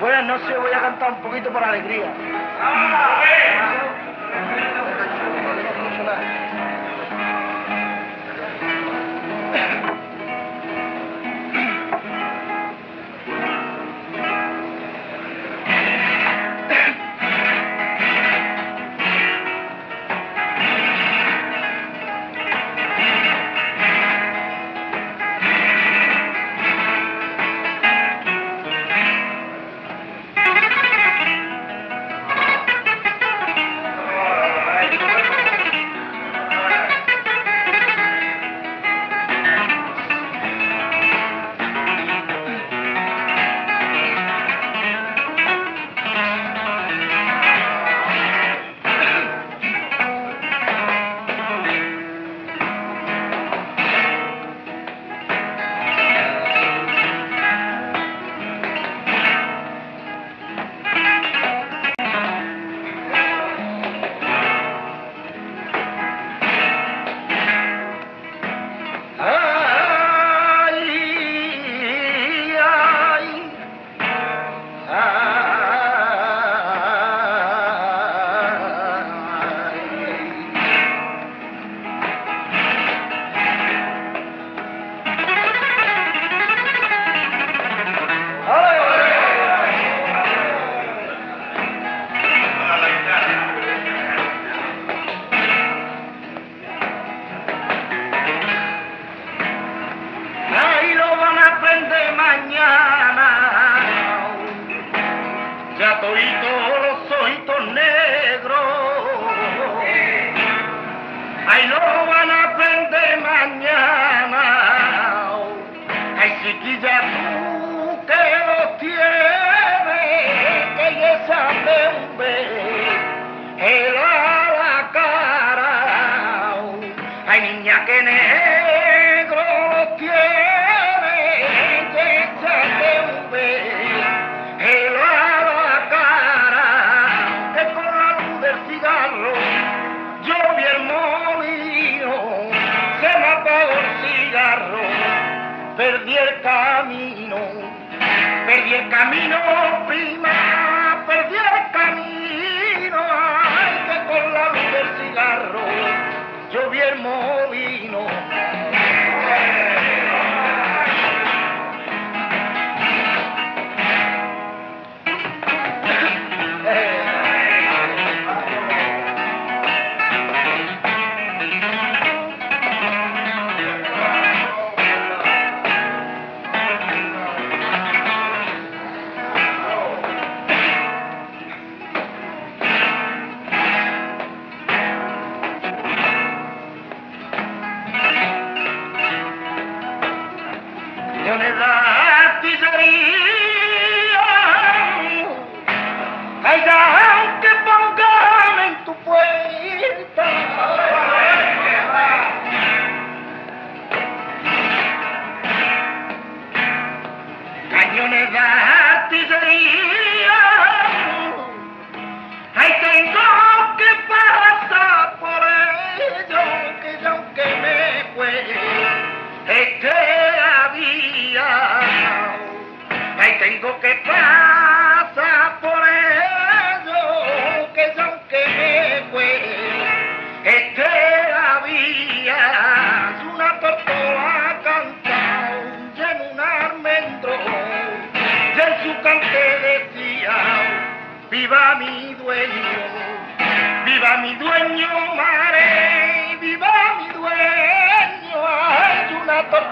Buenas noches, voy a cantar un poquito por alegría. Ay, mañana. Ya todos los ojitos negros. Ahí lo van a aprender mañana. Ay, chiquilla, tú que lo tienes, que ya sabe un a la cara. Ay, niña, que negro lo tiene, perdí el camino, perdí el camino, prima, perdí el camino, ay, que con la luz del cigarro yo vi el molino. عليه en su cante decía, viva mi dueño, viva mi dueño, mare, viva mi dueño, hay una tortola